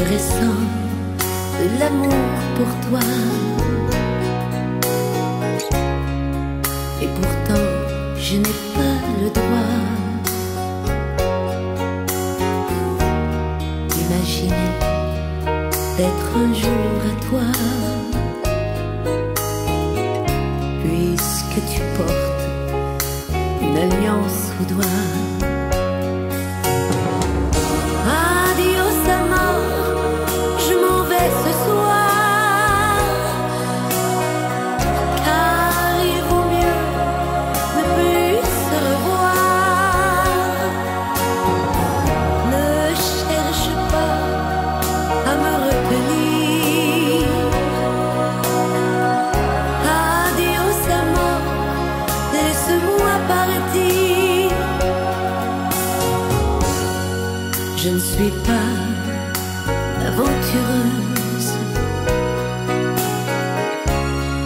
ressens de l'amour pour toi. Et pourtant, je n'ai pas le droit d'imaginer d'être un jour à toi. Puisque tu portes une alliance au doigt. Je ne suis pas aventureuse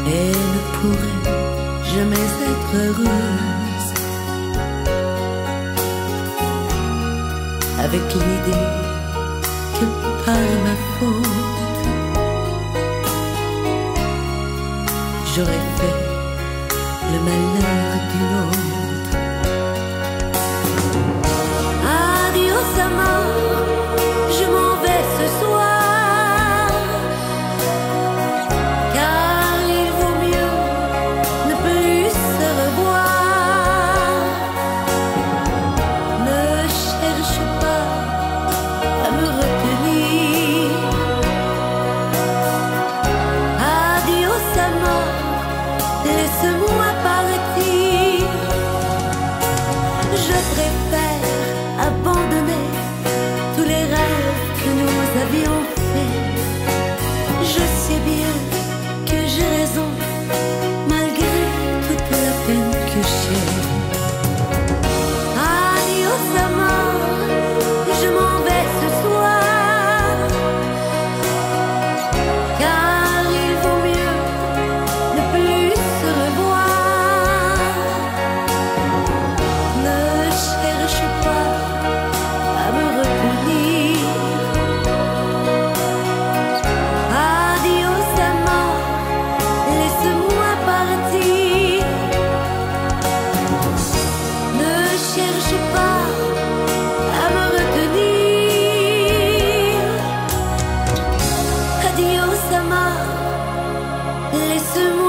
et ne pourrai jamais être heureuse avec l'idée que par ma faute j'aurais fait le malheur d'une autre. Avions laisse-moi